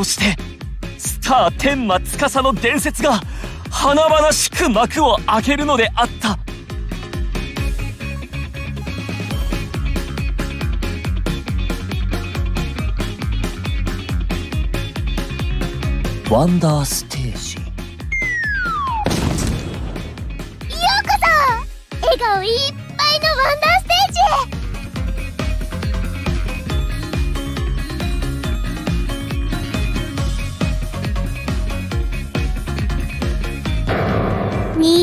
うしてスター天馬司の伝説が華々しく幕を開けるのであった。ワンダーステージ。ようこそ。笑顔いっぱいのワンダー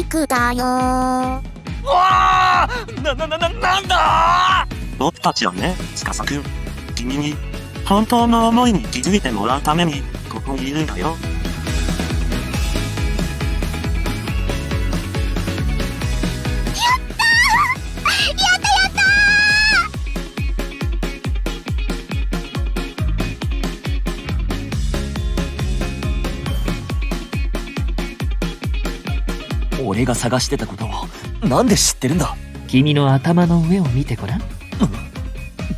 クだよわあな、な、な、な、なんだ？僕たちはね、司くん。君に、本当の思いに気づいてもらうために、ここにいるんだよ。俺が探してたことをなんで知ってるんだ？君の頭の上を見てごらん、うん、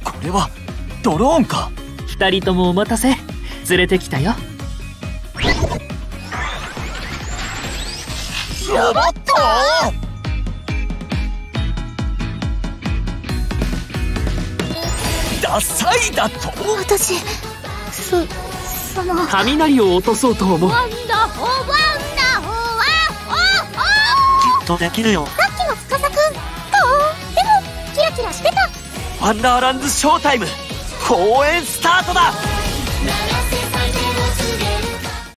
これはドローンか。二人ともお待たせ。連れてきたよ。やばったダサいだと？私そその。雷を落とそうと思う。ワンダホワンダホワとできるよ。さっきの司くんとでもキラキラしてた。ワンダーランズショータイム。公演スタートだ